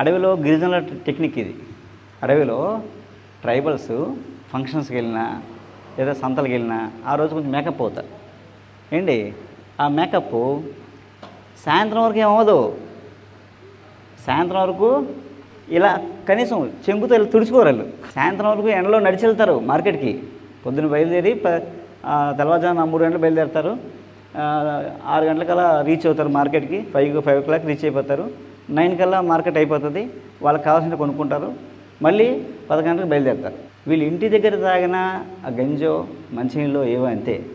అడవిలో గిరిజనుల టెక్నిక్ ఇది. అడవిలో ట్రైబల్స్ ఫంక్షన్స్కి వెళ్ళినా లేదా సంతలకు వెళ్ళినా ఆ రోజు కొంచెం మేకప్ అవుతారు ఏంటి? ఆ మేకప్ సాయంత్రం వరకు ఏమవదు సాయంత్రం వరకు ఇలా కనీసం చెంగుతో ఇలా తుడుచుకోరు వాళ్ళు. సాయంత్రం వరకు ఎండలో నడిచి వెళ్తారు మార్కెట్కి. పొద్దున్న బయలుదేరి తెల్లవారుజామున మూడు గంటలు బయలుదేరుతారు. ఆరు గంటలకల్లా రీచ్ అవుతారు మార్కెట్కి. Five five o'clock reach అయిపోతారు. నైన్ కల్లా మార్కెట్ అయిపోతుంది. వాళ్ళకి కావాల్సిన కొనుక్కుంటారు. మళ్ళీ పది గంటలకు బయలుదేరుతారు. వీళ్ళు ఇంటి దగ్గర తాగిన ఆ గంజో మంచినీళ్ళు ఏవో అంతే.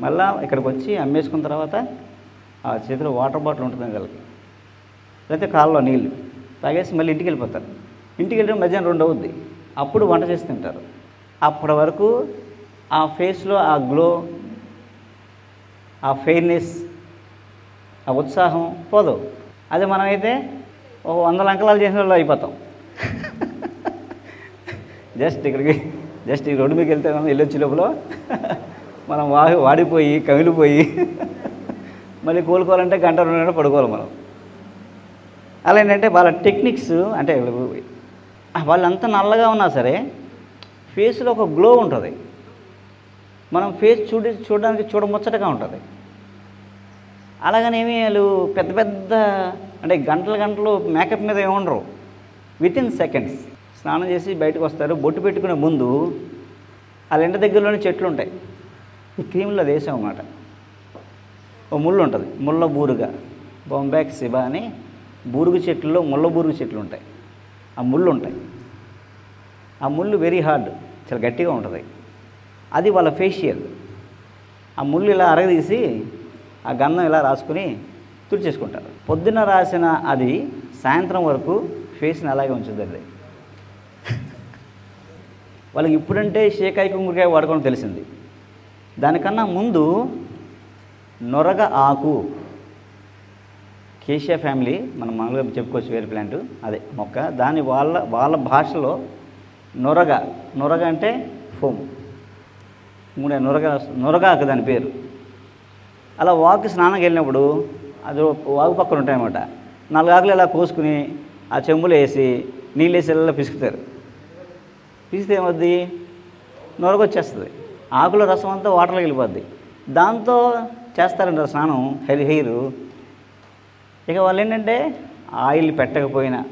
మళ్ళా ఇక్కడికి వచ్చి అమ్మేసుకున్న తర్వాత ఆ చేతిలో వాటర్ బాటిల్ ఉంటుంది వాళ్ళకి. లేకపోతే కాళ్ళలో నీళ్ళు. తాగేసి మళ్ళీ ఇంటికి వెళ్ళిపోతారు. ఇంటికి వెళ్ళిన మధ్యాహ్నం రెండు అవుద్ది. అప్పుడు వంట చేసి తింటారు. అప్పటి వరకు ఆ ఫేస్లో ఆ గ్లో ఆ ఫెయిర్నెస్ ఆ ఉత్సాహం పోదు. అదే మనమైతే ఒక వందల అంకలాలు చేసిన వాళ్ళు అయిపోతాం. జస్ట్ ఇక్కడికి జస్ట్ ఈ రోడ్డు మీకు వెళ్తే మనం వెళ్ళొచ్చి లోపల మనం వా వాడిపోయి కమిలిపోయి మళ్ళీ కోలుకోవాలంటే గంట రెండు గంటలు పడుకోవాలి మనం. అలా ఏంటంటే వాళ్ళ టెక్నిక్స్ అంటే వాళ్ళంతా నల్లగా ఉన్నా సరే ఫేస్లో ఒక గ్లో ఉంటుంది. మనం ఫేస్ చూడి చూడడానికి చూడముచ్చటగా ఉంటుంది. అలాగనేమి వాళ్ళు పెద్ద పెద్ద అంటే గంటలు గంటలు మేకప్ మీద ఏముండరు. విత్ ఇన్ సెకండ్స్ స్నానం చేసి బయటకు వస్తారు. బొట్టు పెట్టుకునే ముందు వాళ్ళ ఇంటి దగ్గరలోనే చెట్లు ఉంటాయి. ఈ క్రీమ్లో వేసాం అన్నమాట. ఓ ముళ్ళు ఉంటుంది. ముళ్ళ బూరుగా. బొంబాక్ శివ అని బూరుగు చెట్లలో ముళ్ళ బూరుగు చెట్లు ఉంటాయి. ఆ ముళ్ళు ఉంటాయి. ఆ ముళ్ళు వెరీ హార్డ్ చాలా గట్టిగా ఉంటుంది. అది వాళ్ళ ఫేషియల్ ఆ ముళ్ళు ఇలా అరగదీసి ఆ గంధం ఇలా రాసుకుని తుడిచేసుకుంటారు. పొద్దున రాసిన అది సాయంత్రం వరకు ఫేస్ని అలాగే ఉంచుతుంది. వాళ్ళకి ఇప్పుడంటే షేకాయ కుంగురికాయ వాడుకోవడం తెలిసింది. దానికన్నా ముందు నొరగ ఆకు. కేషియా ఫ్యామిలీ మనం మామూలుగా చెప్పుకోవచ్చు వేరే ప్లాంట్ అదే మొక్క. దాని వాళ్ళ వాళ్ళ భాషలో నొరగ నొరగ అంటే ఫోమ్. మూడే నొరగ నొరగాకు దాని పేరు. అలా వాకు స్నానంకి వెళ్ళినప్పుడు అది వాగు పక్కన ఉంటాయన్నమాట. నాలుగు ఆకులు ఇలా కోసుకుని ఆ చెంబులు వేసి నీళ్ళు వేసి ఇలా పిసుకుతారు. పిసితే ఏమద్ది నొరగొచ్చేస్తుంది. ఆకుల రసం అంతా వాటర్లోకి వెళ్ళిపోద్ది. దాంతో చేస్తారంట స్నానం హెయిర్ హెయిర్ ఇక వాళ్ళు ఏంటంటే ఆయిల్ పెట్టకపోయినా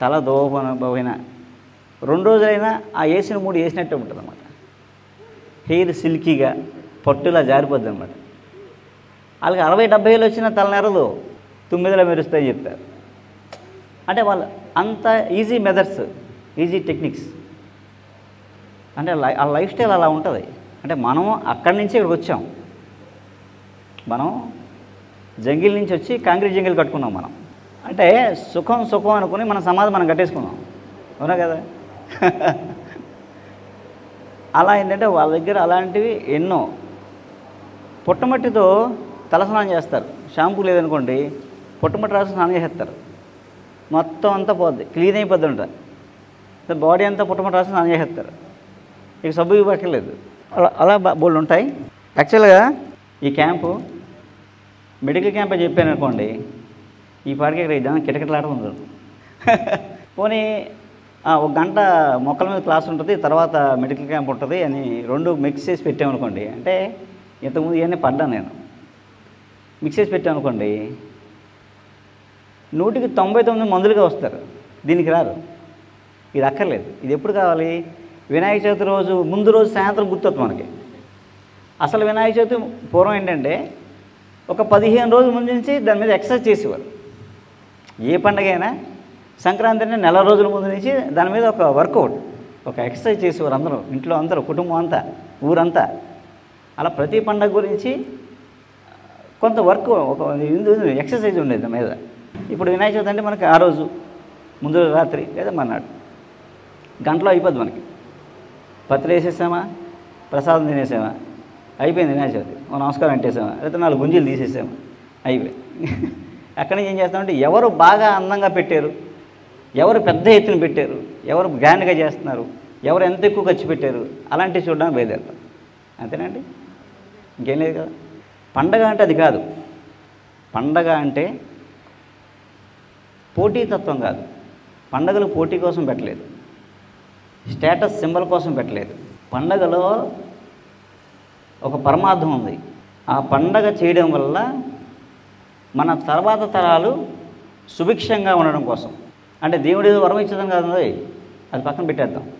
తల దోవపోయినా రెండు రోజులైనా ఆ వేసిన మూడు వేసినట్టే ఉంటుంది అనమాట హెయిర్ సిల్కీగా పట్టులా జారిపోద్ది అనమాట వాళ్ళకి అరవై డెబ్బై ఏళ్ళు వచ్చిన తల నెరదు తొమ్మిదిలో మెరుస్తాయి చెప్తారు. అంటే వాళ్ళు అంత ఈజీ మెథడ్స్ ఈజీ టెక్నిక్స్ అంటే లై ఆ లైఫ్ స్టైల్ అలా ఉంటుంది. అంటే మనం అక్కడి నుంచి ఇక్కడికి వచ్చాం. మనం జంగిల్ నుంచి వచ్చి కాంక్రీట్ జంగిల్ కట్టుకున్నాం మనం. అంటే సుఖం సుఖం అనుకుని మన సమాధి మనం కట్టేసుకున్నాం. అవునా కదా? అలా ఏంటంటే వాళ్ళ దగ్గర అలాంటివి ఎన్నో. పుట్టమట్టితో తలస్నానం చేస్తారు. షాంపూ లేదనుకోండి పుట్టమట్టి రాసి స్నానం చేసేస్తారు. మొత్తం అంతా పోద్ది. క్లీన్ అయిపోద్ది ఉంటుంది బాడీ అంతా పుట్టమట్టి రాసి స్నానం చేసేస్తారు. ఇక సబ్బు ఇవ్వక్కర్లేదు అలా అలా బోళ్ళు ఉంటాయి. యాక్చువల్గా ఈ క్యాంపు మెడికల్ క్యాంప్ అని చెప్పాను అనుకోండి ఈ పాటికి ఇక్కడ ఇదాన్ని కిటకిటలాడుతుంది పోనీ ఒక గంట మొక్కల మీద క్లాస్ ఉంటుంది తర్వాత మెడికల్ క్యాంప్ ఉంటుంది అని రెండు మిక్స్ చేసి పెట్టామనుకోండి అంటే ఇంతకుముందు ఇవన్నీ పడ్డాను నేను. మిక్స్ చేసి పెట్టామనుకోండి నూటికి తొంభై తొమ్మిది మందులుగా వస్తారు. దీనికి రారు ఇది అక్కర్లేదు. ఇది ఎప్పుడు కావాలి? వినాయక చవితి రోజు ముందు రోజు సాయంత్రం గుర్తొస్తుంది మనకి. అసలు వినాయక చవితి పూర్వం ఏంటంటే ఒక పదిహేను రోజుల ముందు నుంచి దాని మీద ఎక్సర్సైజ్ చేసేవారు. ఏ పండగ అయినా సంక్రాంతి అంటే నెల రోజుల ముందు నుంచి దాని మీద ఒక వర్కౌట్ ఒక ఎక్సర్సైజ్ చేసేవారు అందరూ. ఇంట్లో అందరూ కుటుంబం అంతా ఊరంతా. అలా ప్రతి పండగ గురించి కొంత వర్క్ ఒక ఎక్సర్సైజ్ ఉండేది దాని మీద. ఇప్పుడు వినాయక చవితి అంటే మనకి ఆ రోజు ముందు రాత్రి లేదా మర్నాడు. గంటలో అయిపోద్ది మనకి. పత్రి వేసేసామా? ప్రసాదం తినేసామా? అయిపోయింది వినాయక చవితి. ఓ నమస్కారం అంటేసామా? లేకపోతే నాలుగు గుంజీలు తీసేసామా. అయిపోయింది అక్కడి నుంచి ఏం చేస్తామంటే ఎవరు బాగా అందంగా పెట్టారు ఎవరు పెద్ద ఎత్తున పెట్టారు ఎవరు గ్రాండ్గా చేస్తున్నారు ఎవరు ఎంత ఎక్కువ ఖర్చు పెట్టారు అలాంటివి చూడడానికి బయలుదేరుతాం. అంతేనండి? ఇంకేం లేదు కదా? పండగ అంటే అది కాదు. పండగ అంటే పోటీతత్వం కాదు. పండగలు పోటీ కోసం పెట్టలేదు. స్టేటస్ సింబల్ కోసం పెట్టలేదు. పండగలో ఒక పరమార్థం ఉంది. ఆ పండగ చేయడం వల్ల మన తర్వాత తరాలు సుభిక్షంగా ఉండడం కోసం. అంటే దేవుడు ఏదో వరం ఇచ్చడం కాదు అది పక్కన పెట్టేద్దాం.